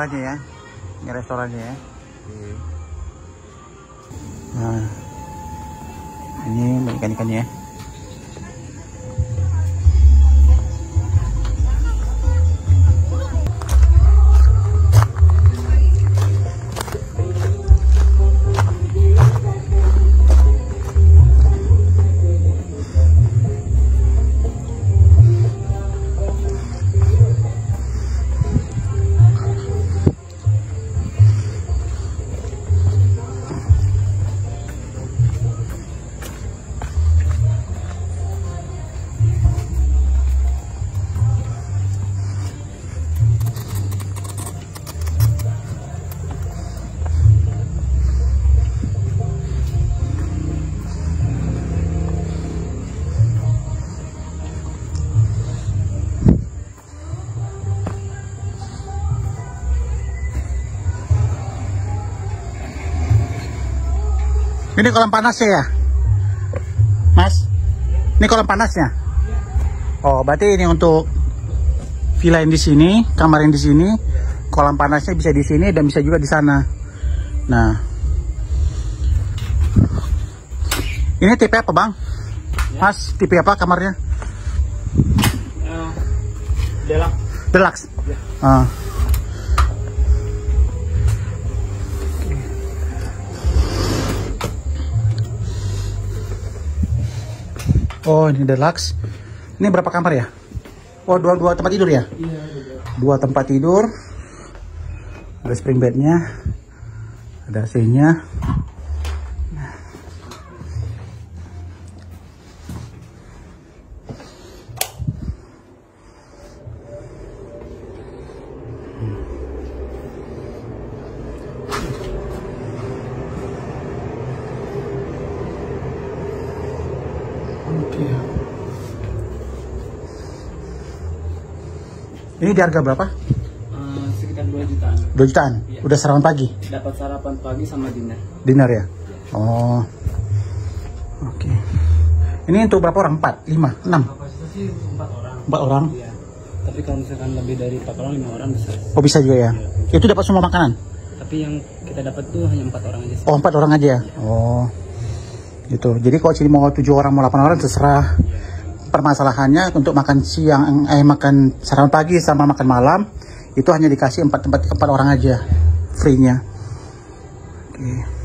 restorannya ya. Ini restorannya ya. Nah, ini ikan-ikannya ya. Ini kolam panasnya ya? Mas? Ini kolam panasnya? Oh, berarti ini untuk villa yang di sini, kamar yang di sini, kolam panasnya bisa di sini dan bisa juga di sana. Nah. Ini tipe apa, Bang? Mas, tipe apa kamarnya? Eh, Delak. Deluxe. Ya. Oh, ini deluxe. Ini berapa kamar ya? Oh, dua dua tempat tidur ya? Iya, Dua tempat tidur. Ada spring bednya. Ada AC-nya. Ini di harga berapa? Eh, sekitar 2 jutaan. 2 jutaan. Iya. Udah sarapan pagi. Dapat sarapan pagi sama dinner. Dinner ya? Oh. Oke. Ini untuk berapa orang? 4, 5, 6? Kapasitas sih 4 orang. 4 orang? Iya. Tapi kalau misalkan lebih dari 4 orang, 5 orang bisa. Oh bisa juga ya? Itu dapat semua makanan? Tapi yang kita dapat tuh hanya 4 orang aja sih. Oh 4 orang aja ya? Oh. Gitu. Jadi kalau sini mau 7 orang, mau 8 orang terserah. Permasalahannya untuk makan siang, eh makan sarapan pagi sama makan malam itu hanya dikasih 4 tempat 4 orang aja free-nya. Oke.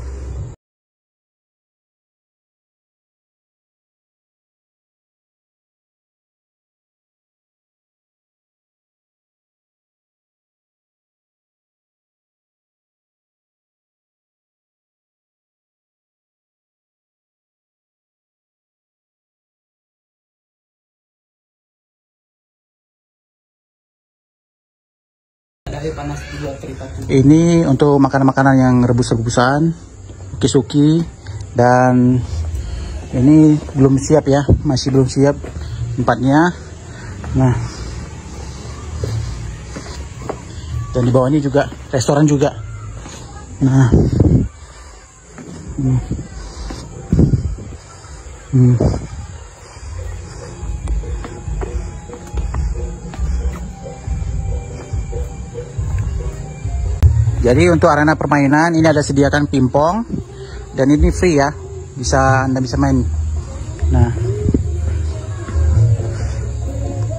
Ini untuk makanan-makanan yang rebus-rebusan, suki-suki, dan ini belum siap ya, masih belum siap tempatnya. Nah, dan di bawah ini juga restoran juga. Nah, hmm. Hmm. Jadi untuk arena permainan ini ada sediakan pingpong dan ini free ya, bisa anda bisa main. Nah,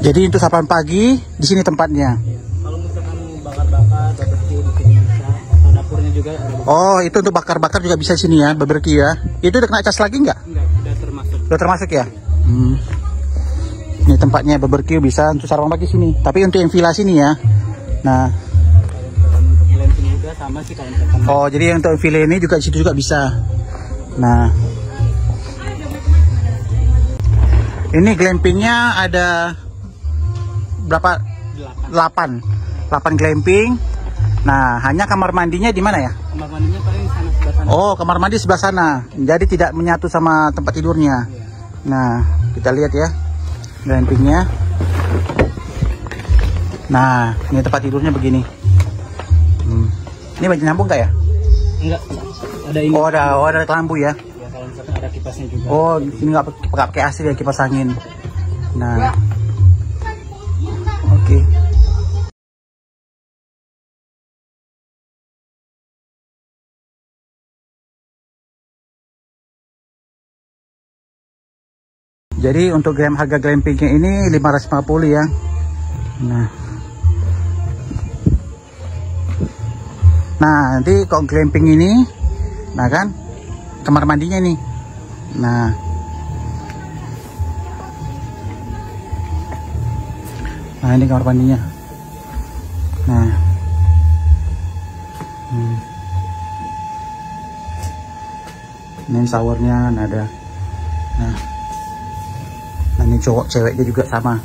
jadi untuk sarapan pagi di sini tempatnya. Kalau misalkan bakar-bakar, barbecue di sini bisa. Atau dapurnya juga ada. Oh itu untuk bakar-bakar juga bisa sini ya, barbecue ya. Itu udah kena cas lagi nggak? Enggak, udah termasuk. Udah termasuk ya? Hmm. Ini tempatnya barbecue bisa untuk sarapan pagi sini. Tapi untuk yang villa sini ya. Nah, sama sih kalau misalkan oh jadi untuk villa ini juga di situ juga bisa. Nah, ini glampingnya ada berapa? delapan. 8 8 glamping. Nah, hanya kamar mandinya di mana ya? Kamar mandinya paling sana sebelah sana. Oh, kamar mandi sebelah sana. Jadi tidak menyatu sama tempat tidurnya. Iya. Nah, kita lihat ya glampingnya. Nah, ini tempat tidurnya begini. Ini masih nyambung gak ya? Enggak. Ada ini. Oh, ada, oh, ada lampu ya? Ya, kalau ada kipasnya juga. Oh, ini nggak pakai AC ya, kipas angin. Nah. Oke. Okay. Jadi untuk harga glampingnya ini 550 ya. Nah. Nah, nanti kok glamping ini nah kan kamar mandinya nih. Nah. Nah, ini kamar mandinya. Nah. Hmm. Ini showernya nah ada. Nah. Nah, ini cowok ceweknya juga sama.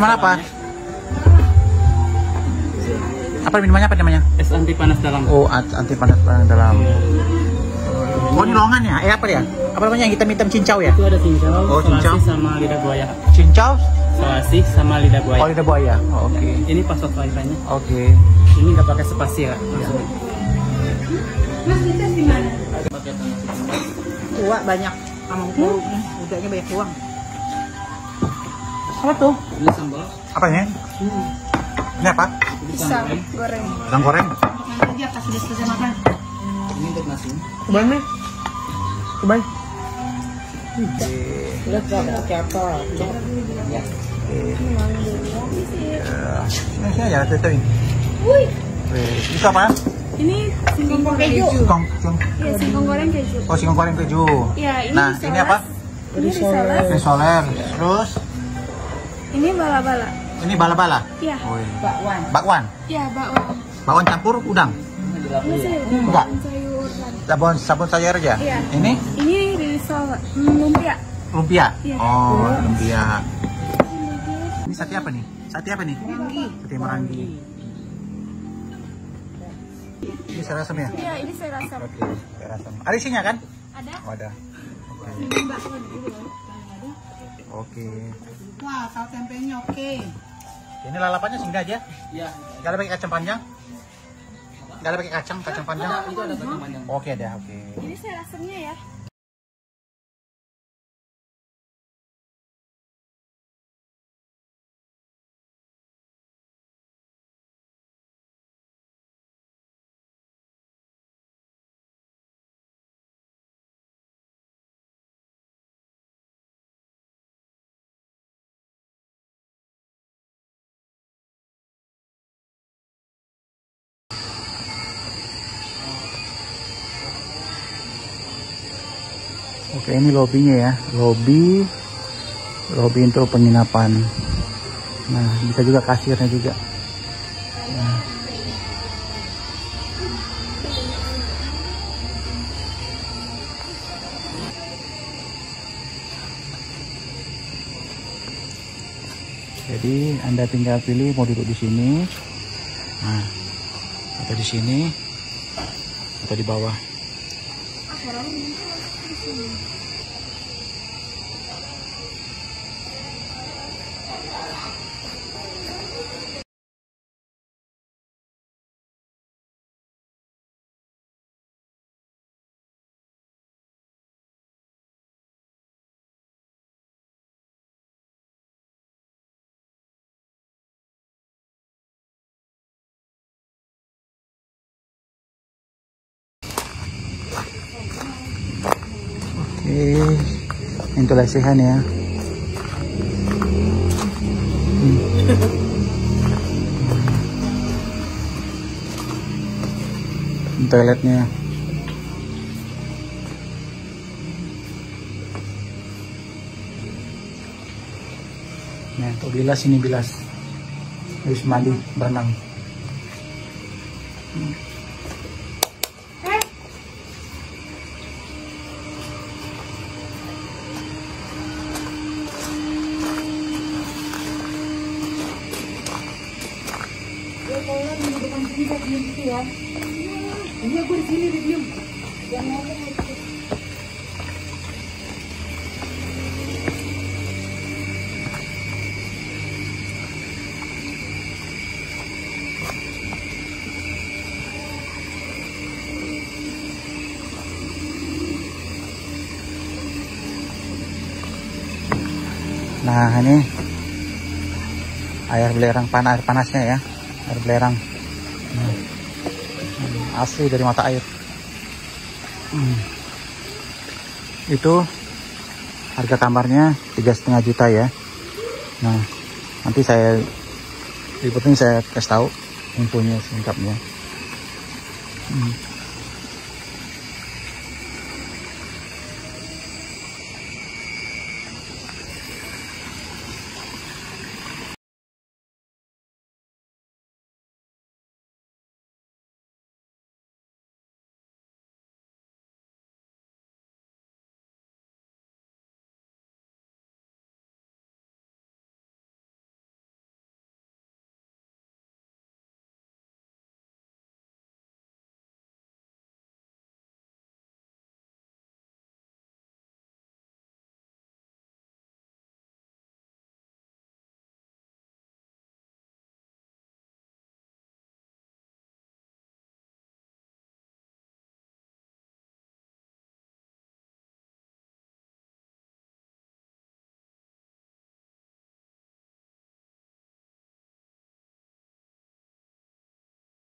Minuman apa? Apa minumannya apa namanya? Es anti panas dalam. Oh, an- anti panas panas dalam. Oh, ini lowongan ya? Eh, apa ya? Apa namanya yang hitam-hitam cincau ya? Itu ada cincau, Oh, cincau. selasih sama lidah buaya. Cincau? Selasih sama lidah buaya. Oh, lidah buaya. Oh, Oke. Ini password wifi-nya. Oke. Ini nggak pakai spasi ya. Langsung. Pakai tangan. tua banyak sama uangnya udahnya banyak uang apa tuh Ini sambal. Apa ini? Ini apa? Ini sambal. goreng Pisang goreng. aja kasih dia selesai makan Ini untuk nasi. cobain nih cobain lihat gak pakai apa Ya. Sini sini aja, tutuin. Wih. Itu apa? Ini singkong goreng keju. Singkong, singkong. Iya, singkong goreng keju. Oh, singkong goreng keju. Iya, ini Nah, ini apa? Ini risoles. Risoler. Terus Ini bala-bala. ini bala-bala. Iya. Oh, iya. bakwan Bakwan. Iya, bakwan. Bakwan campur udang. Ini sayur. Enggak. Sabun sabun sayur aja. Iya. Ini Ini risol mm, lumpia. lumpia. Iya. Oh, lumpia. Ini sate apa nih? Sate apa nih? Sate marangi. Ini saya rasam ya? Iya, ini saya rasa. Oke, saya rasam. Ada isinya kan? Ada Oh, ada. Oke. gitu. Oke. Wah saus tempenya oke Ini lalapannya sini aja. Iya. Gak ada pakai kacang panjang? Gak ada pakai kacang, kacang panjang? Itu ada kacang panjang. Oke ada, oke. Ini saya rasanya ya. Oke ini lobbynya ya, lobby, lobby untuk penginapan. Nah bisa juga kasirnya juga. Nah. Jadi anda tinggal pilih mau duduk di sini, nah atau di sini atau di bawah. Untuk lesehan ya. Hmm. Toiletnya. Nah, bilas ini bilas. Habis mandi, berenang. ya iya gue di sini di diem Nah ini air belerang panas air panasnya ya air belerang. Nah asli dari mata air Hmm. itu harga kamarnya tiga setengah juta ya nah nanti saya berikutnya saya kasih tahu infonya singkapnya Hmm.